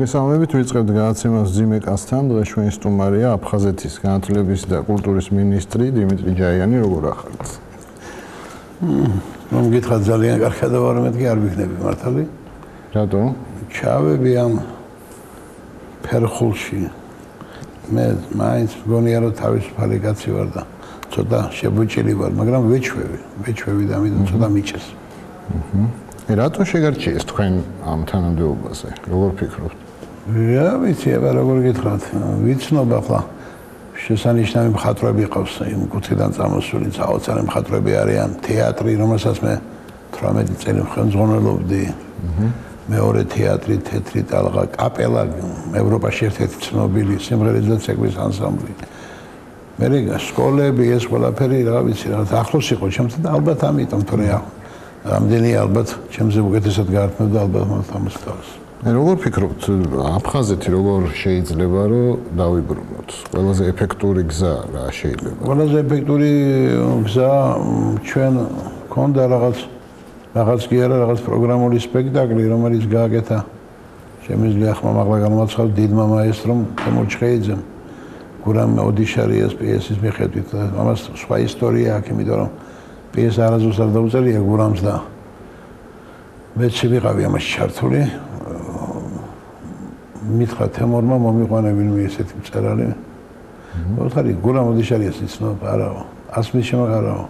მოგესალმებით, ვიწყებთ განაცემას ძიმეკასთან. დღეს ჩვენი სტუმარია აფხაზეთის განათლების და კულტურის მინისტრი დიმიტრი ჯაიანი, როგორ ახართ? მმ, მოგითხრა ძალიან კარგად ვარ, მეთქი არ ვიქნები მართალი. რატო? ჩავები ამ ფერხულში. მე მაინც გონია რომ თავისუფალი კაცი ვარ და ცოტა შებუჭილი ვარ, მაგრამ ვეჩვევი, ვეჩვევი და ამიტომ ცოტა მიჭეს. აჰა. რატო შეგარჩიეს თქვენ ამ თანამდებობაზე? როგორ ფიქრობთ? რა ვიცი, აბა როგორ გითხრათ? ვიცნობ ახლა შესანიშნავი მხატვრები ყავს იმ კუთხიდან წამოსული, საოცარი მხატვრები არიან, თეატრი, რომელსაც მე 18 წელი ხელმძღვანელობდი. მეორე თეატრი, თეთრი ტალღა, კაპელა, ევროპაში ერთ-ერთი ცნობილი სიმღერის და ცეკვის ანსამბლი. მე რეგა სკოლები ეს ყველაფერი რა ვიცი რა ახლოს იყო ჩემთან და ალბათ ამიტომ თორე ახლა რამდენი ალბათ ჩემზე უკეთესად გაართმევდა ალბათ მას ამას თავს. მე როგორ ფიქრობთ, აფხაზეთი როგორ შეიძლება რომ დავიბრუნოთ? ყველაზე ეფექტური გზა რა შეიძლება? ყველაზე ეფექტური გზა ჩვენ ქონდა რაღაც რაღაც კი არა რაღაც პროგრამული სპექტაკლი, რომელიც გააკეთა შემიძლია ხმა მაღლა განმაცხადო დიდმა მაესტრომ თემურ ჩხეიძემ. გურამ ოდიშარიას პიესის მიხედვით ამას სხვა ისტორია აქვს, იმიტომ რომ პიესა არაზუსტ არ დაუწერია გურამს და მეც შევიყავი ამაში ჩართული მითხრა თემორმა მომიყვანა ვინმე ესეთი მწერალი. მოხარი გურამ ოდიშარიას იცნობ არაო ასმის შემოღარაო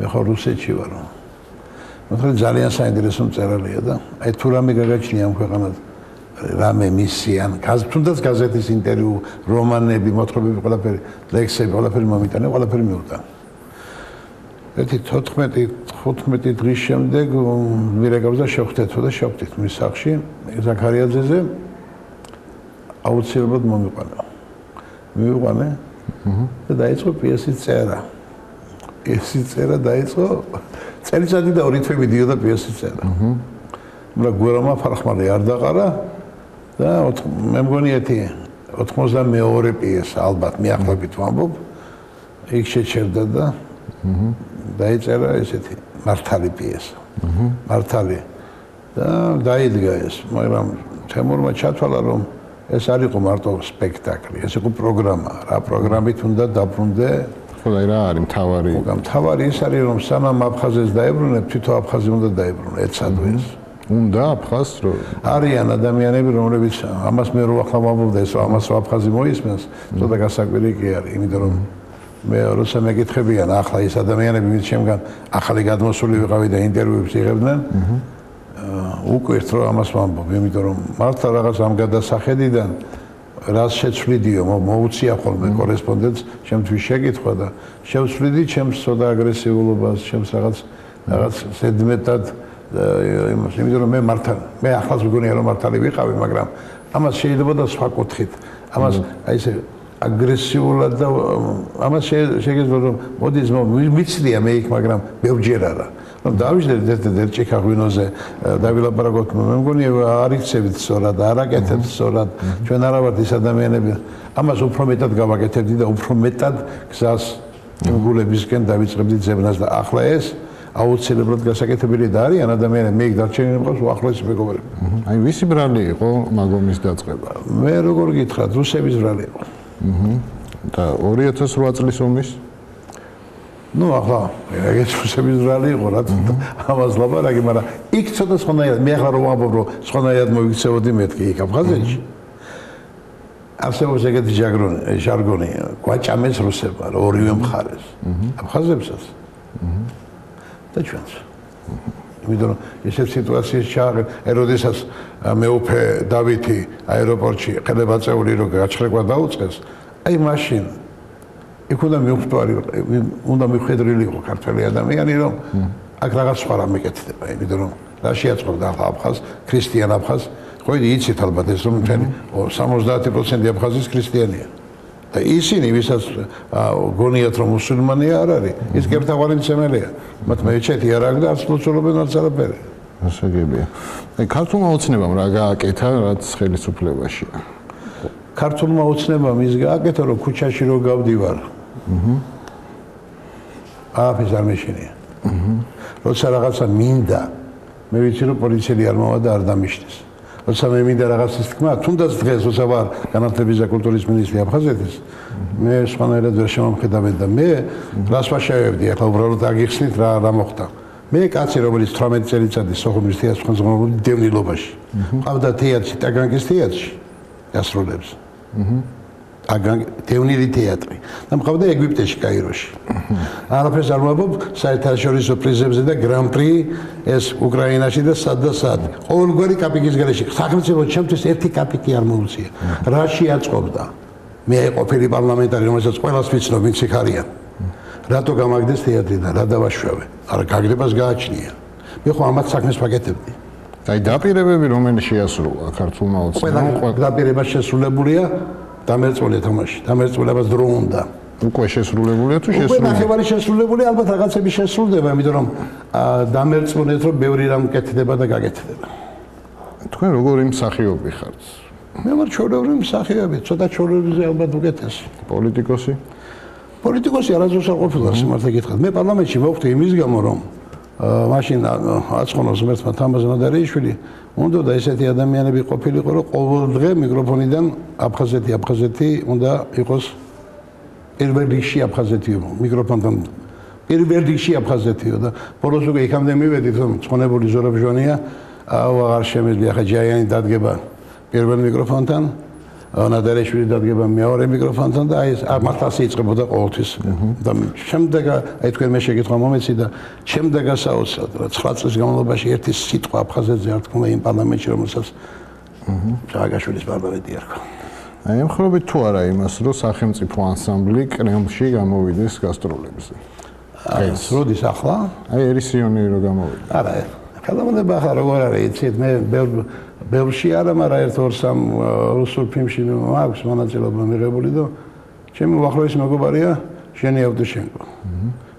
მე ხო რუსეთში ვარო მოხარი ძალიან საინტერესო მწერალია და აი თუ რამე გაგაჩნია ამ ქვეყანად რამე მისიან თუნდაც გაზეთის ინტერვიუ რომანები მოთხრობები ყველაფერი ლექსები ყველაფერი მომიტანა ყველაფერი მეუტანა ერთი 14 15 დღის შემდეგ მირეკავდა შეხვდეთო და შეხვდით მის სახში ზაქარიაძეზე აუცილებლად მომიყვანა. მივიყვანე და დაიწყო პიესის წერა. პიესის წერა დაიწყო წელიწადი და ორი თვე მიდიოდა პიესის წერა. მაგრამ გურამა ფარხმალი არ დაყარა და მე მგონი ერთი 92 პიესა ალბათ მიახლოებით ვამბობ. იქ შეჩერდა და დაიწერა ესეთი მართალი პიესა. აჰა. მართალი. და დაიდგა ეს, მაგრამ თემურმა ჩათვალა რომ ეს არ იყო მარტო სპექტაკლი, ეს იყო პროგრამა. რა პროგრამით უნდა დაბრუნდე? ხო, რა არის მთავარი? ხო, მთავარი ის არის რომ სანამ აფხაზეს დაებრუნებ, თვითონ აფხაზი უნდა დაებრუნე, ეცადო ეს. უნდა აფხაზს რო არიან ადამიანები, რომლებიც ამას მე რო ახლა ვამბობ და ეს ამას რო აფხაზი მოისმენს, ცოტა გასაკვირი კი არის, იმიტომ რომ მე როცა მეკითხებიან ახლა ის ადამიანები ვინც შემგან ახალი გადმოსული ვიყავი და ინტერვიუებს იღებდნენ უკვე ერთ რომ ამას ვამბობ იმიტომ რომ მართლა რაღაც ამ გადასახედიდან რას შეცვლიდიო მოუწია ხოლმე კორესპონდენტს ჩემთვის შეკითხვა და შევცვლიდი ჩემს სოდა აგრესიულობას ჩემს რაღაც რაღაც სედმეტად იმას იმიტომ რომ მე მართლა მე ახლაც მგონია რომ მართალი ვიყავი მაგრამ ამას შეიძლება და სხვა კუთხით. ამას აი ესე აგრესიულად და ამას შეგეძლო რომ მოდის მიცდია მე იქ მაგრამ ბევრჯერ არა რომ დავიждეთ ერთ-ერთ ჭიქა ღვინოზე დავილაპარაკოთ მე მგონი არ იქცევით სწორად არ აკეთებთ სწორად ჩვენ არა ვართ ის ადამიანები ამას უფრო მეტად გავაკეთებდი და უფრო მეტად გზას გულებისკენ დავიწყებდი ძებნას და ახლა ეს აუცილებლად გასაკეთებელი და არიან ადამიანები მე დარჩენილი მყავს უახლოესი მეგობრები აი ვისი ბრალი იყო მაგომის დაწყება მე როგორ გითხრათ რუსების ბრალი იყო და 2008 წლის ომის ну ახლა ეგეც რუსების ბრალი იყო რა ამას ლაპარაკი მაგრამ იქ ცოტა სხვანაირად მე ახლა რომ ვამბობ რომ სხვანაირად მოიქცეოდი მეთქი იქ აფხაზეთში არსებობს ეგეთი ჟარგონი ჟარგონი გვაჭამეს რუსებმა ორივე მხარეს აფხაზებსაც და ჩვენც იმიტომ რომ ესეთ სიტუაციაში ჩააღენ ეროდესაც მეუფე დავითი აეროპორტში ხელებაწეული რო გაჩხრეკვა დაუწყეს აი მაშინ იქ უნდა მიხვდარი უნდა მიხედრილი იყო ქართველი ადამიანი რომ აქ რაღაც სხვა რამე კეთდება იმიტომ რომ რა შეაწყობდა აფხაზ ქრისტიან აფხაზ? ხო იცით ალბათ ეს რომ თქვენი 70% აფხაზის ქრისტიანია. და ისინი ვისაც გონიათ რომ მუსულმანია არ არის ის გერტაგვარი მცემელია. მათ მეჩეთი არ აქვს და არც ლოცულობენ არც არაფერი. ასე გებია. აი ქართულმა ოცნებამ რა გააკეთა რაც ხელისუფლებაშია? ქართულმა ოცნებამ ის გააკეთა რომ ქუჩაში რო გავდივარ აჰა აფის არ მეშინია აჰა როცა რაღაცა მინდა მე ვიცი რომ პოლიციელი არ მოვა და არ დამიშნეს როცა მე მინდა რაღაცის თქმა, თუნდაც დღეს როცა ვარ განათლების და კულტურის მინისტრი აფხაზეთის, მე სხვანაირად ვერ შემომხედავენ და მე რას ვაშავებდი, ახლა უბრალოდ აგიხსნით რა რა მოხდა. მე კაცი რომელიც 18 წელიწადი სოხუმის თეატრში ხელმძღვანელი დევნილობაში. ყავდა თეატრში, ტაგანკის თეატრში. გასროლებს. აჰა აგან თევნილი თეატრი და მყავდა ეგვიპტეში კაიროში. არაფერს არ ვამბობ საერთაშორისო პრიზებზე და გრან-პრი ეს უკრაინაში და სად და სად. ყოველგვარი კაპიკის გარეშე სახელმწიფო ჩემთვის ერთი კაპიკი არ მოუწია. რაში აწყობდა? მე ყოფილი პარლამენტარი რომელსაც ყველას ვიცნობ ვინც იქ არიან. რატო გამაგდეს თეატრი და რა დავაშვავე? არა გაგდებას გააჩნია. მე ხო ამათ საქმეს ვაკეთებდი. აი დაპირებები რომელიც შეასრულა ქართულმა ოცნებამ ყველა დაპირება შესრულებულია დამერწმული თამაში, დამერწმულებას დრო უნდა. უკვე შესრულებულია თუ შესრულებული? უკვე ნახევარი შესრულებული, ალბათ რაღაცები შესრულდება, იმიტომ რომ დამერწმუნეთ რომ ბევრი რამ კეთდება და გაკეთდება. თქვენ როგორი მსახიობი ხართ? მე ვარ ჩორევრი მსახიობი, ცოტა ჩორევიზე ალბათ უკეთესი. პოლიტიკოსი? პოლიტიკოსი არასდროს არ ყოფილა, სიმართლე გითხრათ. მე პარლამენტში მოვხდი იმის გამო რომ მაშინ აწყონოს მერთმა თამაზნადარიშვილი უნდა და ესეთი ადამიანები ყოფილიყო რომ ყოველ დღე მიკროფონიდან აფხაზეთი აფხაზეთი უნდა იყოს პირველ რიგში აფხაზეთიო მიკროფონთან პირველ რიგში აფხაზეთიო და ბოლოს უკვე იქამდე მივედით რომ ცხონებული ზურაბჟონია აუ აღარ შემიძლია ხა ჯაიანი დადგება პირველ მიკროფონთან ნადარეშვილი დადგება მეორე მიკროფონთან და აი ეს მართლაც იწყებოდა ყოველთვის. და შემდეგ აი თქვენ მე შეგეთქვა მომეცი და შემდეგ ასაოცრად რა 9 წლის განმავლობაში ერთი სიტყვა აფხაზეთზე არ თქვა იმ პარლამენტში რომელსაც ჯაგაშვილის პარლამენტი არქვა აი ემხრობთ თუ არა იმას რომ სახელმწიფო ანსამბლი კრემლში გამოვიდეს გასტროლებზე? ეს. როდის ახლა? აი ერისიონი რო გამოვიდა არა ხელოვნება ახლა როგორ არის იცით მე ბევრ ბევრში არა, მაგრამ ერთ ორ სამ რუსულ ფილმში მაქვს მონაწილეობა მიღებული და ჩემი უახლოესი მეგობარია ჟენი ავდუშენკო.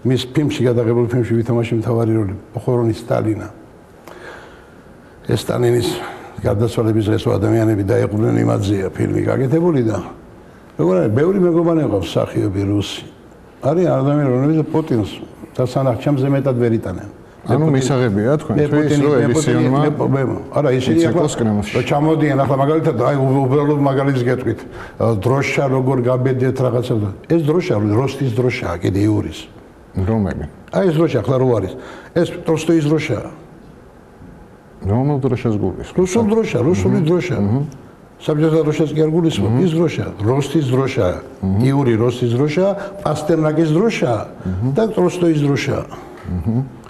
მის ფილმში გადაღებულ ფილმში ვითამაში მთავარი როლი პოხორონის სტალინა. ეს სტალინის გარდაცვალების დღეს ადამიანები დაეყრნენ იმაძია ფილმი გაკეთებული და როგორ არის ბევრი მეგობარი ყავს სახიობი რუსი. არის ადამიანები რომლებიც პუტინს და სანახ ჩემზე მეტად ვერ იტანენ. ანუ მისაღებია თქვენ თვითონ რო ელისიონმა არა ისინი ახლა ჩამოდიან ახლა მაგალითად აი უბრალოდ მაგალითს გეტყვით. დროშა როგორ გაბედეთ რაღაცა ეს დროშა როსტის დროშაა კიდე იურის. რომელი? აი ეს დროშა ახლა რო არის? ეს ტოლსტოის დროშაა რომელ დროშას გულის? რუსულ დროშა რუსული დროშა. საბჭოთა დროშას კი არ გულისხმობ. ის დროშა როსტის დროშა იური როსტის დროშა პასტერნაკის დროშა და ტოლსტოის დროშა. აჰა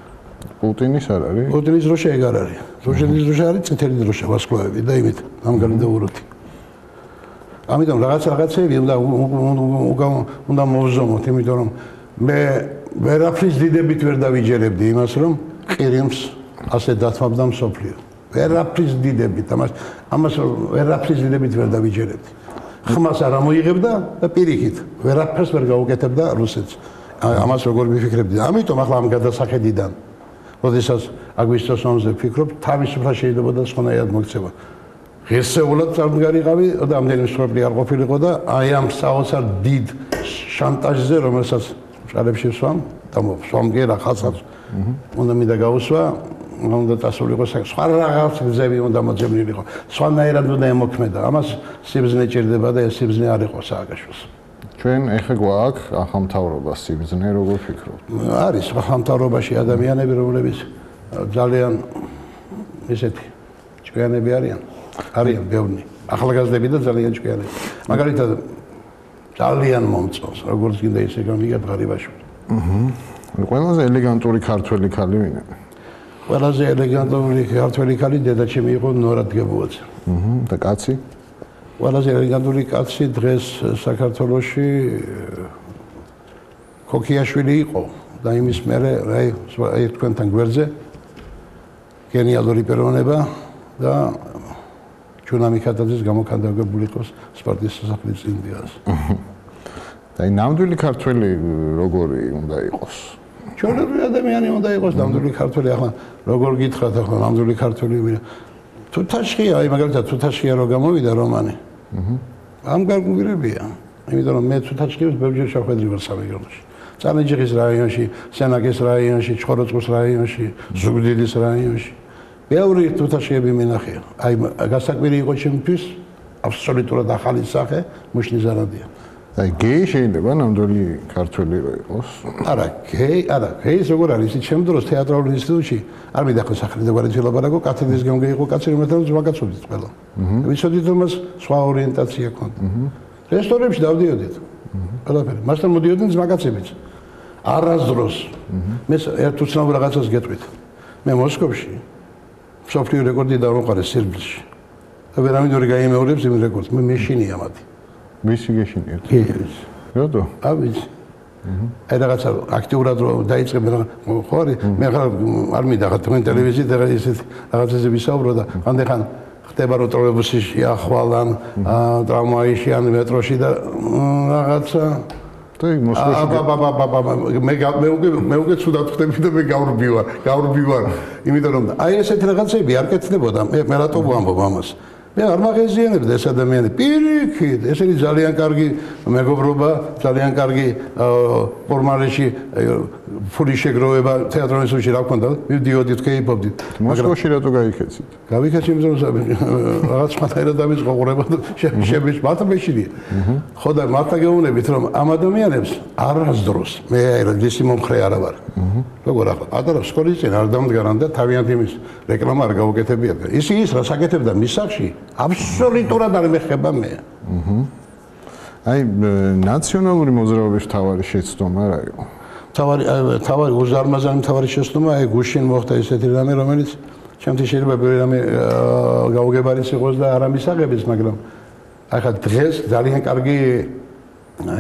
პუტინის არ არის? პუტინის დროშა ეგ არ არის. როჟენის დროშა არის წითელი დროშა ვასკლავები და იმით ამგალი და უროთი. ამიტომ რაღაც რაღაცები უნდა უნდა მოვზომოთ, იმიტომ რომ მე ვერაფრის დიდებით ვერ დავიჯერებდი იმას, რომ ყირიმს ასე დათმობდა მსოფლიო. ვერაფრის დიდებით, ამას ამას ვერაფრის დიდებით ვერ დავიჯერებდი. ხმას არ ამოიღებდა და პირიქით ვერაფერს ვერ გაუკეთებდა რუსეთს. ამას როგორ მიფიქრებდი? ამიტომ ახლა ამ გადასახედიდან როდესაც აგვისტოს მომზე ფიქრობ, თავისუფლა შეიძლება და სხვანაირად მოქცევა. ღირსეულად წარმგარიყავი და ამდენი მსხვერპლი არ ყოფილიყო და აი ამ საოცარ დიდ შანტაჟზე, რომელსაც ჭალებში ვსვამ, და ვსვამ გერა ხალხს. უნდა მინდა გავუსვა, უნდა დასულიყო სხვა რაღაც გზები უნდა მოძებნილიყო. სხვანაირად უნდა ემოქმედა. ამას სიბზნე ჭირდება და ეს სიბზნე არ იყო სააგაშოს. ჩვენ ეხა გვაქვს ახალმთავრობა სიბზნე როგორ ფიქრობთ? არის ახალმთავრობაში ადამიანები რომლებიც ძალიან ესეთი ჭკვიანები არიან. არიან ბევრი. ახალგაზრდები და ძალიან ჭკვიანები. მაგალითად ძალიან მომწონს როგორც გინდა ისე გამიგებ ღარიბაშვილი. აჰა. ყველაზე ელეგანტური ქართველი ქალი ვინა? ყველაზე ელეგანტური ქართველი ქალი დედაჩემი იყო ნორა დგებუაძე. აჰა. და კაცი? ყველაზე ელეგანტური კაცი დღეს საქართველოში ქოქიაშვილი იყო და იმის მერე აი აი თქვენთან გვერდზე გენიალური პიროვნება და ჩვენამი ქადაძის გამოქანდაგებული იყოს სპარტის სასახლის ინდიას. და ნამდვილი ქართველი როგორი უნდა იყოს? ჩვენი ადამიანი უნდა იყოს ნამდვილი ქართველი ახლა როგორ გითხრათ ახლა ნამდვილი ქართველი ვინ თუთაშხია, აი მაგალითად თუთაშხია რო გამოვიდა რომანი. აჰა. ამ გარკვეულებია. იმიტომ რომ მე თუთაშხიებს ბევრჯერ შეხვედრი ვარ სამეგრელოში. წანეჯიხის რაიონში, სენაკის რაიონში, ჩხოროწყუს რაიონში, ზუგდიდის რაიონში. მეორე თუთაშიები მინახია. აი გასაკვირი იყო ჩემთვის აბსოლუტურად ახალი სახე მუშნი ზარადია. აი გეი შეიძლება ნამდვილი ქართველი რო იყოს. არა, გეი, არა, გეი როგორ არის? ისი ჩემ დროს თეატრალურ ინსტიტუტში არ მიდახო სახელი და გვარი ლაპარაკო, კათედრის გამო იყო კაცი რომელთან ზვაგაცობდით ყველა. აჰა. ვიცოდით რომ მას სხვა ორიენტაცია ქონდა. აჰა. რესტორნებში დავდიოდით. აჰა. ყველაფერი. მასთან მოდიოდნენ ზვაგაცებიც. არასდროს. აჰა. მე ერთ უცნაურ რაღაცას გეტყვით. მე მოსკოვში სოფლიო რეკორდი დავუყარე სირბილში. და ვერავინ არ გაიმეორებს იმ რეკორდს. მე მეშინია მათი. ვისი გეშინიათ? კი. როდო? ავიც. აი რაღაცა აქტიურად დაიწყებ რა ხო არის მე ხარ არ მინდა თქვენ ტელევიზიით და ისეთ რაღაცაზე ვისაუბრო და ამდენ ხდება რომ ტროლეიბუსში ახვალან ტრამვაიში ან მეტროში და რაღაცა და მოსკოვში მე მე უკვე მე უკვე ცუდად ხდები და მე გავრბივარ გავრბივარ იმიტომ რომ აი ესეთ რაღაცები არ კეთდებოდა მე მე რატო ვამბობ ამას მე არ მაღეზიანებდა ეს ადამიანი. პირიქით ესენი ძალიან კარგი მეგობრობა ძალიან კარგი ფორმალში ფული შეგროვება თეატრონის სულში რა ქონდა მივდიოდით კეიპობდით მოსკოვში რატო გაიქეცით? გავიქეცი იმიტომ რომ რაღაც სხვათაირად დამიწყო ყურება შემიშ მათმეშინია ხო და მართლა გეუბნებით რომ ამ ადამიანებს არასდროს მე რეგისი მომხრე არა ვარ როგორ ახლა? პატარა სკოლის წინ არ დამდგარან და თავიანთ იმის რეკლამა არ გავუკეთებიათ ისი ის რა საკეთებდა მის სახში აბსოლუტურად არ მეხება მე. აი ნაციონალური მოძრაობის თავარი შეცდომა რა იყო თავარი თავარი უზარმაზარი თავარი შეცდომა აი გუშინ მოხდა ესეთი რამე რომელიც ჩემთვის შეიძლება ბევრი რამე გაუგებარის იყოს და არ ამისაღებს მაგრამ ახლა დღეს ძალიან კარგი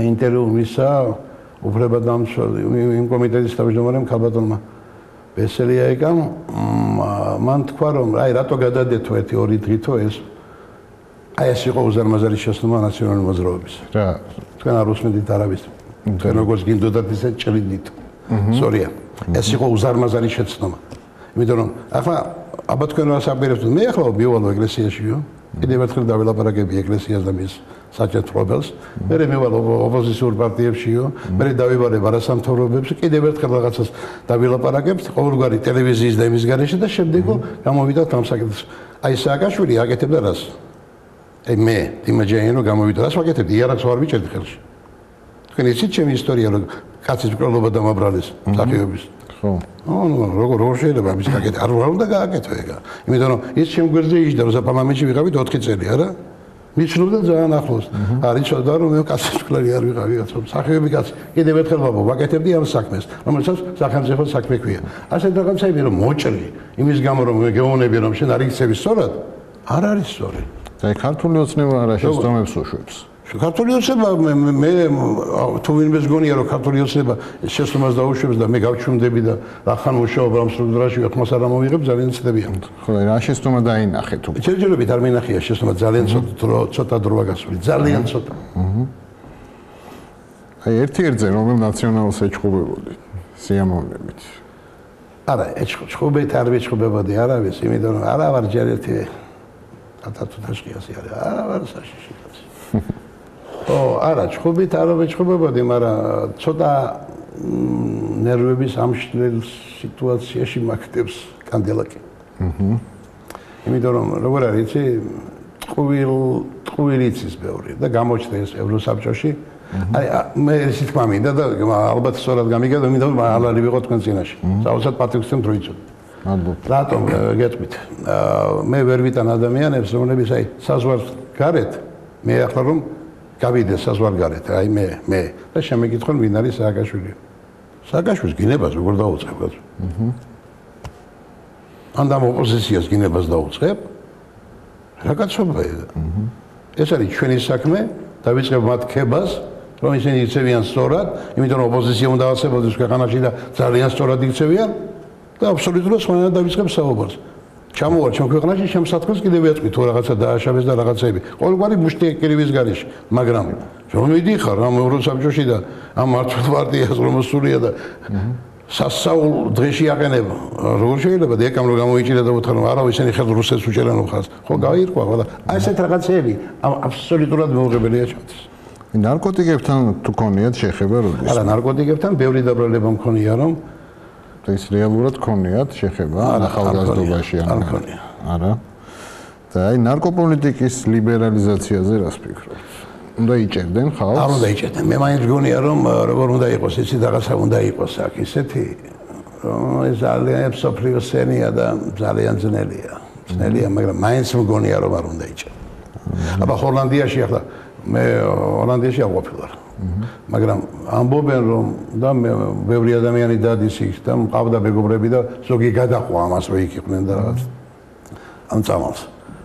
ინტერვიუ მისა უფლება დამცველი იმ კომიტეტის თავმჯდომარემ ქალბატონმა ბესელია ეკამ მან თქვა რომ აი რატო გადადეთო ერთი ორი დღითო ეს აი ეს იყო უზარმაზარი შეცდომა ნაციონალური მოძრაობის. რა, თქვენ არ უსმენთ არავის. როგორც გინდოდათ ისე ჭრიდით. სორია. ეს იყო უზარმაზარი შეცდომა. იმიტომ რომ ახლა აბა თქვენ რა საერთოდ მე ახლა მივალო ეკლესიაშიო. კიდევ ერთხელ დავილაპარაკები ეკლესიას და მის საჭეთრობელს. მე მევალო ოპოზიციურ პარტიებშიო. მე დავიბარე არასამთავრობოებს. კიდევ ერთხელ რაღაცას დავილაპარაკებთ ყოველგვარი ტელევიზიის და იმის გარეშე და შემდეგ გამოვიდათ ამ საკითხს. აი სააკაშვილი აკეთებდა რას? აი მე დიმაჯიანი რომ გამოვიდა რას ვაკეთებ იარაღს ვარ ვიჭერდი ხელში თქვენ იცით ჩემი ისტორია რომ კაცის პროლობა დამაბრალეს საფიობის ხო. ნუ როგორ როგორ შეიძლება ამის გაკეთება არ ვარ უნდა გააკეთო ეგა. იმიტომ რომ ის ჩემ გვერდზე იჯდა რომ საფამამეში ვიყავით 4 წელი არა? მიცნობდა ძალიან ახლოს. არის ცოტა რომ მე კაცის ფკლარი არ ვიყავი კაცო საფიობი კაცი. კიდევ ერთხელ ვაბო ვაკეთებდი ამ საქმეს რომელსაც სახელმწიფო საქმე ქვია. ასეთ რაღაცები რომ მოჭრი იმის გამო რომ მე გეუბნები რომ შენ არ იქცევი სწორად არ არის სწორი აი ქართული ოცნება არა შეცდომებს უშვებს. ქართული ოცნება მე მე თუ ვინმეს გონია რომ ქართული ოცნება შეცდომას დაუშვებს და მე გავჩვენდები და რახან მუშაობ ამ სტრუქტურაში ხმას არ ამოვიღებ ძალიან ცდებია. ხო, რა შეცდომა დაინახე თუ. შეიძლება არ მინახია შეცდომა ძალიან ცოტა ცოტა დროა გასული, ძალიან ცოტა. აი ერთი ერთზე რომელ ნაციონალს ეჩხუბებოდი სიამოვნებით. არა, ეჩხუბეთ არ ვეჩხუბებოდი არავის, იმიტომ რომ არა ვარ ჯერ ერთი ათათუთაშკიასი არის არა არა საშიში კაცი ო არა ჩხუბით არ ვეჩხუბებოდი მაგრამ ცოტა ნერვების ამშლელ სიტუაციაში მაგდებს კანდელაკი. აჰა იმიტომ რომ როგორ არის იცი ტყუილ ტყუილიცის ბევრი და გამოჩნდა ეს ევროსაბჭოში აი მე ისიც მამინდა და ალბათ სწორად გამიგე და მინდა რომ ალალი ვიყო თქვენ წინაშე. საოცრად პატრიქსთან დროიცოთ მადლობა. რატომ გეტყვით? მე ვერ ვიტან ადამიანებს, რომლებიც აი საზღვარს გარეთ მე ახლა რომ გავიდე საზღვარ გარეთ, აი მე მე და შემეკითხონ ვინ არის სააკაშვილი. სააკაშვილის გინებას როგორ დაუწყებ? აჰა. ანდამ ოპოზიციას გინებას დაუწყებ? რა კაცობაა? აჰა. ეს არის ჩვენი საქმე, დავიწყებ მათ ქებას, რომ ისინი იცევიან სწორად, იმიტომ რომ ოპოზიცია უნდა ასებოდეს ქვეყანაში და ძალიან სწორად იცევიან. და აბსოლუტურად სხვანაირად დავიწყებ საუბარს. ჩამოვარ ჩემ ქვეყანაში, ჩემ სათქმელს კიდევ ეწყვი თუ რაღაცა დააშავეს და რაღაცები. ყოველგვარი მუშტი ეკრივის გარეშე, მაგრამ რომ მიდიხარ ამ ევროსაბჭოში და ამ მართლ პარტიას რომოსულია და სასაულ დღეში აყენება. როგორ შეიძლება დიაკამ რომ გამოიჭირა და უთხრა რომ არა ისინი ხელ რუსეთს უჭერან ხალხს. ხო გაირკვა ხო და აი ესეთ რაღაცები აბსოლუტურად მოუღებელია ჩემთვის. ნარკოტიკებთან თუ კონიათ შეხება როდის? არა, ნარკოტიკებთან ბევრი დაბრალება მქონია რომ ის რეალურად ქონიათ შეხება ახალგაზრდობაში არ მქონია. არა. და აი ნარკოპოლიტიკის ლიბერალიზაციაზე რას ფიქრობთ? უნდა იჭერდნენ ხალხს? არ უნდა იჭერდნენ. მე მაინც გონია რომ როგორ უნდა იყოს ისი რაღაცა უნდა იყოს აქ ისეთი ეს ძალიან სოფლიოსენია და ძალიან ძნელია. ძნელია, მაგრამ მაინც მგონია რომ არ უნდა იჭერდნენ. აბა ჰოლანდიაში ახლა მე ჰოლანდიაში არ ყოფილვარ. მაგრამ ამბობენ რომ და მე ბევრი ადამიანი დადის იქ და მყავდა მეგობრები და ზოგი გადაყვა ამას რომ იქ იყვნენ და რაღაც ამ წამალს.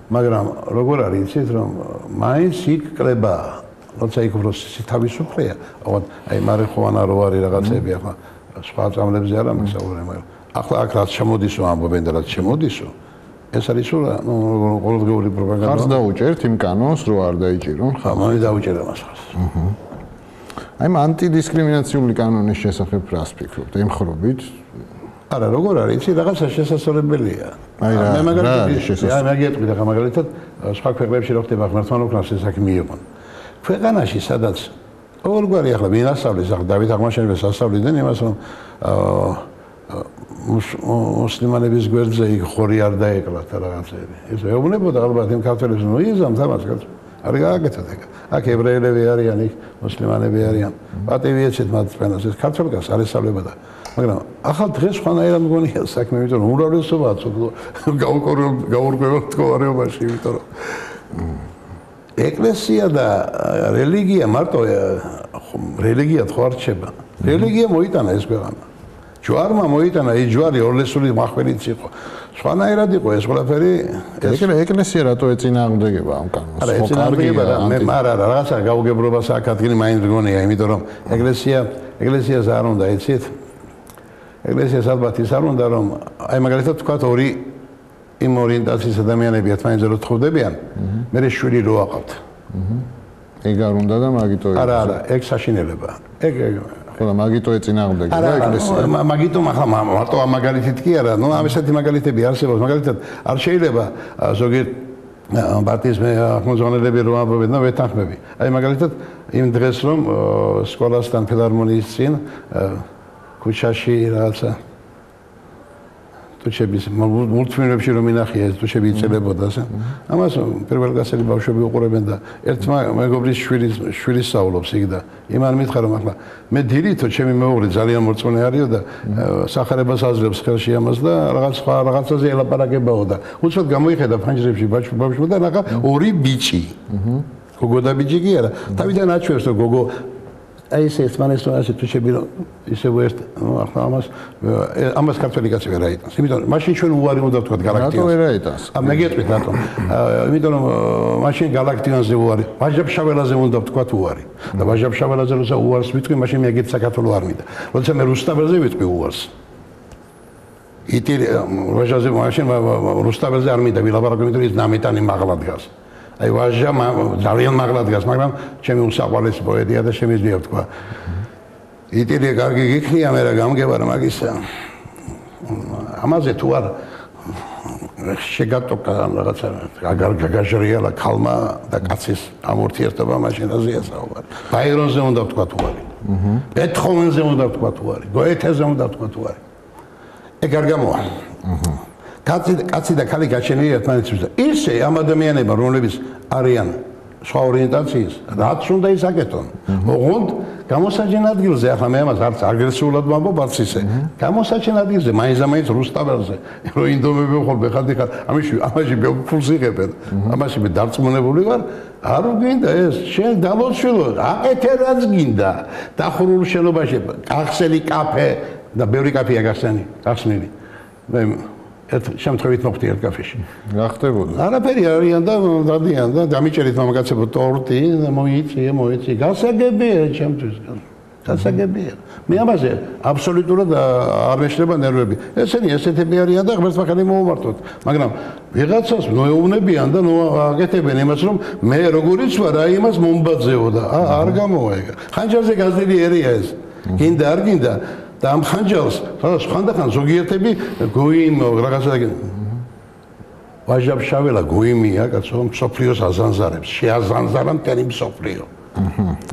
მაგრამ როგორ არის იცით რომ მაინც იქ კლება როცა იქ უფრო თავისუფლია, აღარ აი მარიხუანა რო არის რაღაცები ახლა სხვა წამლებზე არ ამისაურე, მაგრამ ახლა აქ რაც შემოდისო ამბობენ და რაც შემოდისო ეს არის სულ ნუ ყოველდღიური პროპაგანდა. ხარს დაუჭერთ იმ კანონს რო არ დაიჭირონ ხა მანე დაუჭერა მას ხარს. აჰა. აი ამ ანტიდისკრიმინაციული კანონის შესახებ რას ფიქრობთ? ემხრობით? არა, როგორ არის? იცი რაღაცა შესაძლებელია. აი რა, მე მაგალითად შესაძლებელი. აი მე გეტყვი და მაგალითად სხვა ქვეყნებში რო ხდება ღმერთთან უკრავს ეს საქმე მიიღონ. ქვეყანაში სადაც ორგვარი ახლა მინასავლის ახლა დავით აღმაშენებელს ასწავლიდნენ იმას რომ მუსლიმანების გვერდზე იქ ხორი არ დაეკლათ რაღაცები. ეს ეუბნებოდა ალბათ იმ ქართველებს ნუ იზამ თამას კაც. არ გააკეთეთ ეგ. აქ ებრაელები არიან, იქ მუსლიმანები არიან. პატივი ეცეთ მათ ფენას ეს ქართველგას არ ესწავლებოდა. მაგრამ ახალ დღეს ხანაერად მგონია საქმე, იმიტომ რომ უმრავლესობაა ცოტა გაუკორებელ გაურკვეველ მდგომარეობაში, იმიტომ რომ ეკლესია და რელიგია მარტო რელიგია ხო არ რჩება. რელიგია მოიტანა ეს ქვეყანა. ჯვარმა მოიტანა ის ჯვარი ორლესული მახვენიც იყო. სხვანაირად იყო ეს ყველაფერი. ეს ეკლესია რატო ეწინააღმდეგება ამ კანონს? არა, ეწინააღმდეგება და მე არა, რაღაცა გაუგებრობას აქ ადგილი მაინც გონია, იმიტომ რომ ეკლესია ეკლესიას არ უნდა ეცით. ეკლესიას ალბათ ის არ უნდა რომ აი მაგალითად თქვა ორი იმ ორიენტაციის ადამიანები ერთმანეთზე რო თხოვდებიან, მე შვილი რო აყავთ. ეგ არ უნდა და მაგიტო არა, არა, ეგ საშინელებაა. ეგ ხოლო მაგიტო ეწინააღმდეგება ეკლესია. არა, მაგიტო ახლა მარტო ამ მაგალითით კი არა, ნუ ამ ესეთი მაგალითები არსებობს, მაგალითად არ შეიძლება ზოგიერთ პარტიის მე აღმოსავლელები რომ ამბობენ და ვეთანხმები. აი მაგალითად იმ დღეს რომ სკოლასთან ფილარმონიის წინ ქუჩაში რაღაცა თუჩების მულტფილმებში რომ ინახია ეს თუჩები იწელებოდა ასე. ამას პირველ გასელი ბავშვები უყურებენ და ერთმა მეგობრის შვილის შვილის საულობს იქ და იმან მითხა რომ ახლა მე დირითო ჩემი მეუღლე ძალიან მორწმუნე არისო და სახარებას აძლევს ხელში ამას და რაღაც სხვა რაღაცაზე ელაპარაკებაო და უცბად გამოიხედა ფანჯრებში ბავშვი და ნახა ორი ბიჭი. გოგო და ბიჭი კი არა. თავიდან აჩვენებს რომ გოგო აი ეს ერთმანეთს ასე თუ შეიძლება ისე ვერთ ახლა ამას ამას ქართველი კაცი ვერ აიტანს. იმიტომ რომ მაშინ ჩვენ უარი უნდა ვთქვა გალაქტიას. რატო ვერ აიტანს? ა მე გეტყვით რატო? იმიტომ რომ მაშინ გალაქტიანზე უარი, ვაჟაბშაველაზე უნდა ვთქვა უარი. და ვაჟაბშაველაზე როცა უარს ვიტყვი, მაშინ მე გეტ საქართველოს არ მინდა. როცა მე რუსტაბელზე ვიტყვი უარს. იტი ვაჟაზე მაშინ რუსტაბელზე არ მინდა ვილაპარაკო, იმიტომ რომ ის ნამეტანი მაღლა დგას. აი ვაჟა ძალიან მაღლა დგას, მაგრამ ჩემი უსაყვარლესი პოეტია და შემიძლია ვთქვა. იტირე კარგი გიქნია, მე რა გამგება რა მაგისა. ამაზე თუ არ შეგატოკა რაღაცა აგარ გაგაჟრიალა ქალმა და კაცის ამ ურთიერთობა მაშინ აზია საუბარი. ბაირონზე უნდა ვთქვა თუ არის. აჰა. ბეთჰოვენზე უნდა ვთქვა თუ არის. გოეთეზე უნდა ვთქვა თუ არის. ეგ არ გამოა. აჰა. კაცი კაცი და ქალი გაჩენილი ერთმანეთს და ისე ამ ადამიანებმა რომლებიც არიან სხვა ორიენტაციის რაც უნდა ისაკეთონ. ოღონდ გამოსაჯენ ადგილზე ახლა მე ამას არც აგრესიულად ვამბობ არც ისე. გამოსაჯენ ადგილზე მაინც ამაინც რუსტაბელზე რო ინდომები ხარ ბეხადი ხარ ამაში ამაში მე ფულს იღებენ. ამაში მე დარწმუნებული ვარ. არ გინდა ეს. შენ დამოჩვილო აკეთე რაც გინდა. დახურულ შენობაში ახსენი კაფე და ბევრი კაფეა გახსენი გახსნილი. მე ერთ შემთხვევით მოხდი ერთ კაფეში. რა ხდებოდა? არაფერი არიან და დადიან და დამიჭერით მამაკაცებო ტორტი და მოიწი, მოიწი. გასაგებია ჩემთვის. გასაგებია. მე ამაზე აბსოლუტურად არ მეშლება ნერვები. ესენი ესეთები არიან და ღმერთმა ხელი მოუმართოთ. მაგრამ ვიღაცას ნოეუნებიან და ნოაგეთებენ იმას რომ მე როგორიც ვარ, აი იმას მომბაძეო და არ გამოვა ეგ. ხანჯარზე გაზრდილი ერია ეს. გინდა არ გინდა და ამ ხანჯალს ხანდახან ზოგიერთები გოიმ რაღაცა ვაჟაბ შაველა გოიმია კაცო სოფლიოს აზანზარებს. შეაზანზარა მთელი სოფლიო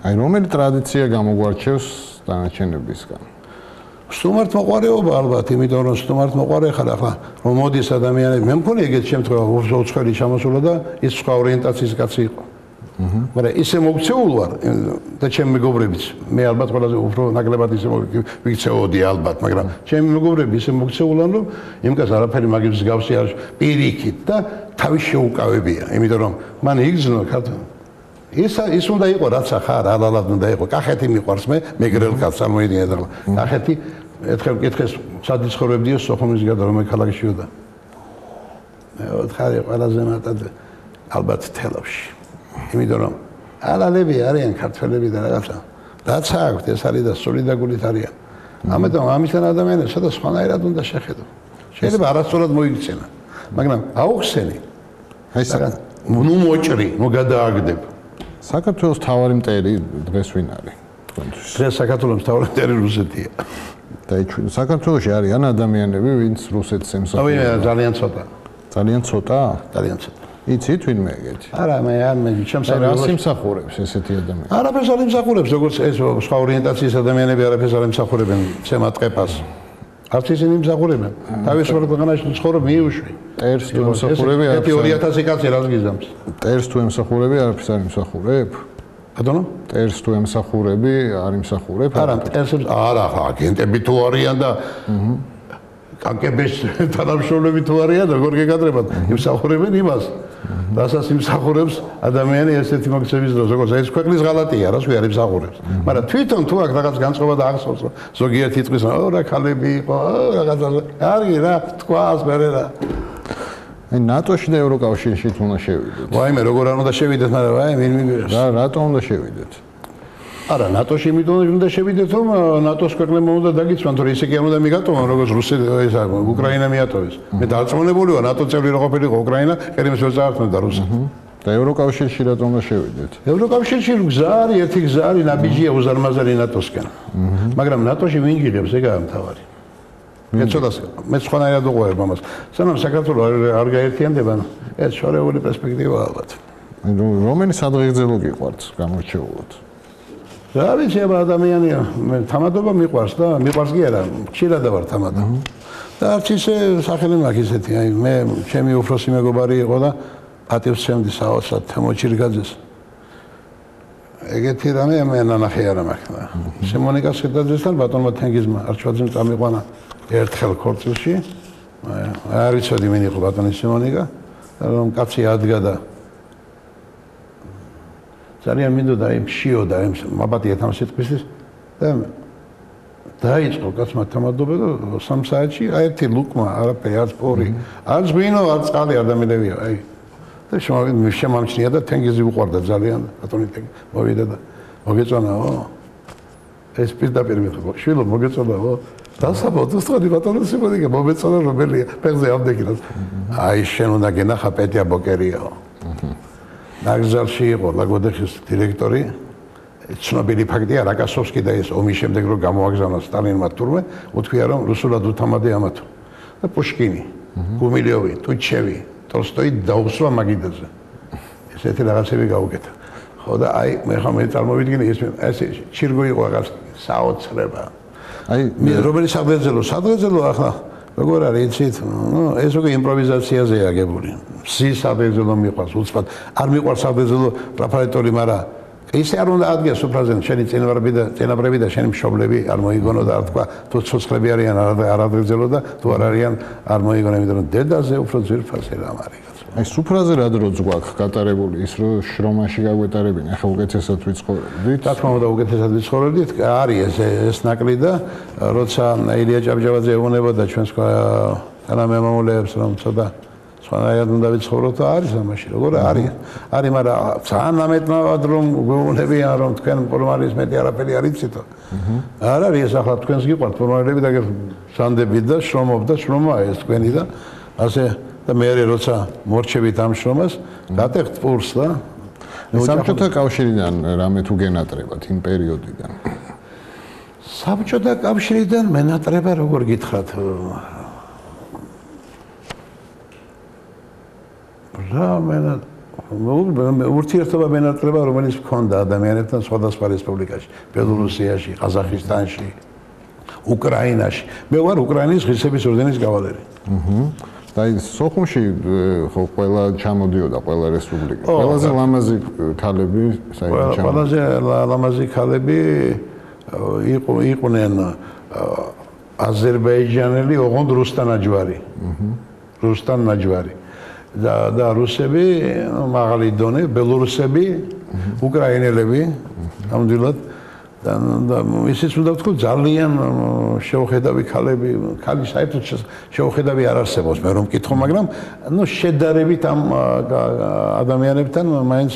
აი რომელი ტრადიცია გამოგვარჩევს დანარჩენებისგან? სტუმართ მოყარეობა ალბათ, იმიტომ რომ სტუმართ მოყარე ხარ ახლა რომ მოდის ადამიანები, მე მგონი ეგეთ შემთხვევა უცხოელი ჩამოსულა და ის სხვა ორიენტაციის კაცი იყო. მაგრამ ისე მოქცეულ ვარ და ჩემი მეგობრებიც, მე ალბათ ყველაზე უფრო ნაკლებად ისე მოგიქცეოდი ალბათ, მაგრამ ჩემი მეგობრები ისე მოქცეულან რომ იმკაც არაფერი მაგის გავსი არ პირიქით და თავის შეუკავებია, იმიტომ რომ მან იგზნო ქართული ის ის უნდა იყოს რაც ახარ ალალად უნდა იყოს. კახეთი მიყვარს მე მეგრელ კაცს ამოიდინე და კახეთი ერთხელ კითხეს სად იცხოვრებდიო სოხუმის გადა რომ ქალაქშიო და მე ვთხარი ყველაზე მეტად ალბათ თელავში იმიტომ რომ ალალები არიან ქართველები და რაღაცა რაც აქვს ეს არის და სოლიდაგულით არიან ამიტომ ამისთან ადამიანებს სადაც სხვანაირად უნდა შეხედო შეიძლება არასწორად მოიქცენა მაგრამ აუხსენი აი საკ ნუ მოჭრი ნუ გადააგდებ საქართველოს თავარი მტერი დღეს ვინ არის დღეს საქართველოს თავარი მტერი რუსეთია. და ჩვენ საქართველოში არიან ადამიანები, ვინც რუსეთს ემსახურება. ძალიან ცოტა. ძალიან ცოტა? ძალიან ცოტა. იცით ვინ მე ეგეთი? არა, მე არ მე ჩემსახურებს. რას იმსახურებს ესეთი ადამიანები? არაფერს არ იმსახურებს, როგორც ეს სხვა ორიენტაციის ადამიანები არაფერს არ იმსახურებენ, ცემატ ყეპას. არც ისინი იმსახურებენ. თავისუფალ ქვეყანაში ცხოვრობ მიუშვი. ტერს თუ ემსახურები არ 2000 კაცი რას გიზამს? ტერს თუ ემსახურები არაფერს არ იმსახურებ? ბატონო? ტერს თუ ემსახურები არ იმსახურებ? არა, ტერს არა, აგენტები თუ არიან და აჰა კაკების თანამშრომლები თუ არიან, როგორ გეკადრებათ? იმსახურებენ იმას. რასაც იმსახურებს ადამიანი ესეთი მოქცევის დროს, როგორც ეს ქვეყნის ღალატია, რას ვიარ იმსახურებს. მაგრამ თვითონ თუ აქ რაღაც განწყობა და ახსოვს, ზოგიერთი თვითონ, ო რა ქალები იყო, რაღაცა, კარგი რა, თქვას მერე რა. აი ნატოში და ევროკავშირში თუ უნდა შევიდეთ. ვაიმე, როგორ არ უნდა შევიდეთ, მაგრამ ვაი, ვინ მიგვიღებს? რა, რატომ უნდა შევიდეთ? არა, ნატოში იმიტომ უნდა შევიდეთ, რომ ნატოს ქვეყნებმა უნდა დაგიცვან, რომ ისე კი არ უნდა მიგატოვონ, როგორც რუსეთი ესა უკრაინა მიატოვეს. მე დარწმუნებული ვარ, ნატო წევრი რო ყოფილიყო უკრაინა, კერიმს ვერ წაართმევდა რუსეთი. და ევროკავშირში რატომ უნდა შევიდეთ? ევროკავშირში გზა არის, ერთი გზა არის, ნაბიჯია უზარმაზარი ნატოსკენ. მაგრამ ნატოში ვინ გიღებს, ეგაა მთავარი. მე ცოტას მე სხვანაირად უყვარებ ამას. სანამ საქართველოს არ გაერთიანდება, ეს შორეული პერსპექტივა ალბათ. რომელი სადღეგრძელო გიყვართ გამორჩეულად? რა ვიცი აბა ადამიანია, მე თამადობა მიყვარს და მიყვარს კი არა, ხშირად ვარ თამადა. და არც ისე სახელი მაქვს ისეთი, აი მე ჩემი უფროსი მეგობარი იყო და პატივს შემდი საოცრად თემოჩირგაძეს. ეგეთი რამე მე ნანახი არა მაქვს. შემონიკა შედაძესთან ბატონმა თენგიზმა არჩვაძემ წამიყვანა ერთხელ ქორწილში. აი არ ვიცოდი მე იყო ბატონი შემონიკა, რომ კაცი ადგა და ძალიან მინდოდა იმ შიოდა იმ მაბატია თამაშეთქვის და დაიწყო კაცმა თამადობა და 3 საათში აი ერთი ლუკმა არაფერი არც პორი არც ვინო არც წყალი ადამიანებია აი. და შემამჩნია და თენგიზი უყვარდა ძალიან ბატონი თენგი მოვიდა და მოგეწონაო. ეს პირდაპირ მეთქო შვილო მოგეწონაო. დასაბოთ უსწოდი ბატონო სიმონიკა მომეწონა რომელია ფეხზე ამდენი აი შენ უნდა გენახა პეტია ბოკერიაო. აჰა ნაგზალში იყო ლაგოდეხის დირექტორი. ცნობილი ფაქტია რაკასოვსკი და ეს ომის შემდეგ რომ გამოაგზავნა სტალინმა თურმე უთქვია რომ რუსულად უთამადე ამათო. და პუშკინი გუმილიოვი ტუჩევი ტოლსტოი დაუსვა მაგიდაზე. ესეთი რაღაცები გაუკეთა. ხო და აი მე ხომ მე წარმოვიდგინე ეს ეს ჩირგო იყო რაღაც საოცრება. აი რომელი სადღეძელო სადღეძელო ახლა როგორ არის იცით? ნუ ეს უკვე იმპროვიზაციაზე აგებული. სის აბეზელო მიყვარს უცბად. არ მიყვარს აბეზელო პროფაიტორი, მაგრამ ისე არ უნდა ადგეს უფრაზენ შენი წინაბრები და წინაბრები და შენი მშობლები არ მოიგონო და არ თქვა თუ ცოცხლები არიან არ აბეზელო და თუ არ არიან არ მოიგონო, იმიტომ რომ დედაზე უფრო ძირფასი რამ არის. აი სუფრაზე რა დროც გვაქვს გატარებული ის რომ შრომაში გაგვეტარებინა ახლა უკეთესად ვიცხოვრობდით რა თქმა უნდა უკეთესად ვიცხოვრობდით არის ეს ეს ნაკლი და როცა ილია ჭავჭავაძე ეუბნებოდა ჩვენს თანამემამულეებს რომ ცოტა სხვანაირად უნდა ვიცხოვროთ და არის ამაში როგორ არის? არის მაგრამ ძალიან ამეთნავად რომ გეუბნებიან რომ თქვენ ფორმალის მეტი არაფერი არ იცითო. არ არის ეს ახლა თქვენს გიყვართ ფორმალები და სანდებით და შრომობ და შრომაა ეს თქვენი და ასე და მე როცა მორჩებით ამ შრომას გატეხთ პურს და საბჭოთა კავშირიდან რამე თუ გენატრებათ იმ პერიოდიდან საბჭოთა კავშირიდან მენატრება როგორ გითხრათ რა მენა ურთიერთობა მენატრება რომელიც მქონდა ადამიანებთან სხვადასხვა რესპუბლიკაში ბელორუსიაში ყაზახისტანში უკრაინაში. მე ვარ უკრაინის ღირსების ორდენის კავალერი. აჰა. და ის სოხუმში ხო ყველა ჩამოდიოდა ყველა რესპუბლიკა. ყველაზე ლამაზი ქალები საერთოდ ჩამოდიოდა. ყველაზე ლამაზი ქალები იყო იყვნენ აზერბაიჯანელი ოღონდ რუსტან აჯვარი. აჰა. რუსტან ნაჯვარი. და და რუსები, მაღალი დონე, ბელორუსები, უკრაინელები, ნამდვილად და ისიც უნდა ვთქვა ძალიან შეუხედავი ქალები, ქალი საერთოდ შეუხედავი არ არსებობს, მე რომ მკითხო, მაგრამ ნუ შედარებით ამ ადამიანებთან მაინც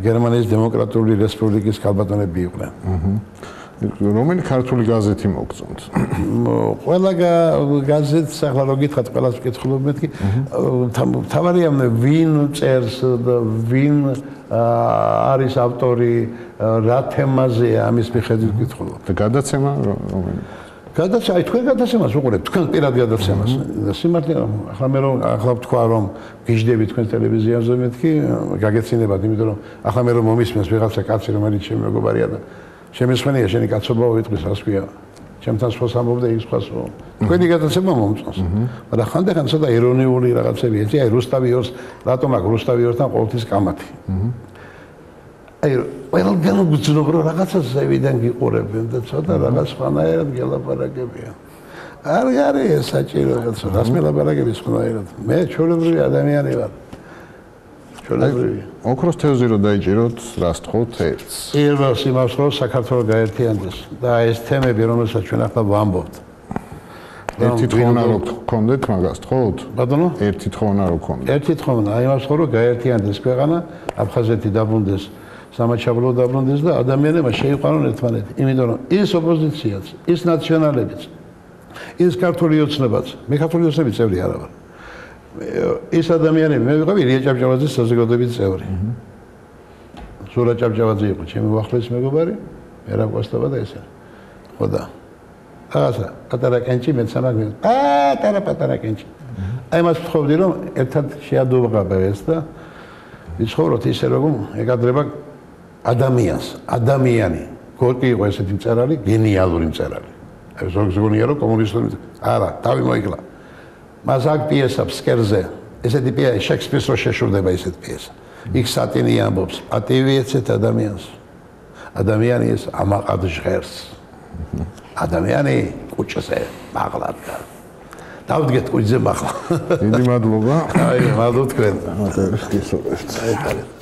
გერმანიის დემოკრატიული რესპუბლიკის ქალბატონები იყვნენ. აჰა. რომელი ქართული გაზეთი მოგწონთ? ყველა გაზეთს ახლა რო გითხათ ყველას ვკითხულობ მეთქი თავარია ვინ წერს და ვინ არის ავტორი რა თემაზე ამის მიხედვით ვკითხულობ და გადაცემა რომელი გადაცემა აი თქვენ გადაცემას უყურებთ თქვენ პირად გადაცემას. და სიმართლე ახლა მე რომ ახლა ვთქვა რომ გიждდები თქვენ ტელევიზიაზე მეთქი გაგეცინებათ იმიტომ რომ ახლა მე რომ მომისმენს ვიღაცა კაცი რომელიც ჩემი მეგობარია და შემესვენია შენი კაცობა ვიტყვის ასკვია ჩემთან სხვა სამობდა ის სხვას რომ თქვენი გადაცემა მომწონს. მაგრამ ხანდახან ცოტა ირონიული რაღაცები ეცი აი რუსტავიორს რატომ აქ რუსტავიორთან ყოველთვის კამათი აი ყველგან გძნობ რომ რაღაცა ზევიდან გიყურებენ და ცოტა რაღაც სხვანაირად გელაპარაკებიან. არ არის საჭირო რაღაცა რას მელაპარაკები სხვანაირად? მე ჩვეულებრივი ადამიანი ვარ ჩვეულებრივი ოქროს თევზი რო დაიჭიროთ, რას თხოვთ ერთს? პირველს იმას რომ საქართველოს გაერთიანდეს და ეს თემები რომელსაც ჩვენ ახლა ვამბობთ. ერთი თხოვნა რო გქონდეთ მაგას თხოვთ? ბატონო? ერთი თხოვნა რო გქონდეთ. ერთი თხოვნა, აი იმას რომ გაერთიანდეს ქვეყანა, აფხაზეთი დაბრუნდეს, სამაჩაბლო დაბრუნდეს და ადამიანებმა შეიყვანონ ერთმანეთი. იმიტომ რომ ის ოპოზიციაც, ის ნაციონალებიც, ის ქართული ოცნებაც, მე ქართული ოცნების წევრი არა ვარ. ეს ადამიანები მე ვიყავი ილია ჭავჭავაძის საზოგადოების წევრი. ზურა ჭავჭავაძე იყო ჩემი უახლესი მეგობარი, მერაბ კოსტავა და ესა. ხო და რაღაცა პატარა კენჭი მეც არ აქვს. პატარა პატარა კენჭი. აი მას ვთხოვდი რომ ერთად შეადოვღაბეს და ვიცხოვროთ ისე როგორ ეგადრება ადამიანს, ადამიანი. გორკი იყო ესეთი მწერალი, გენიალური მწერალი. აი ზოგს გონია რომ კომუნისტური არა, თავი მოიკლა. მას აქ პიესა ფსკერზე ესეთი პიესა შექსპირს რო შეშურდება ესეთ პიესა იქ სატინი ამბობს პატივი ეცეთ ადამიანს ადამიანი ეს ამაყად ჟღერს ადამიანი კუჭზე მაღლადგა დავდგეთ კუჭზე მაღლა დიდი მადლობა აი მადლობა თქვენ მადლობა გისურვებთ აი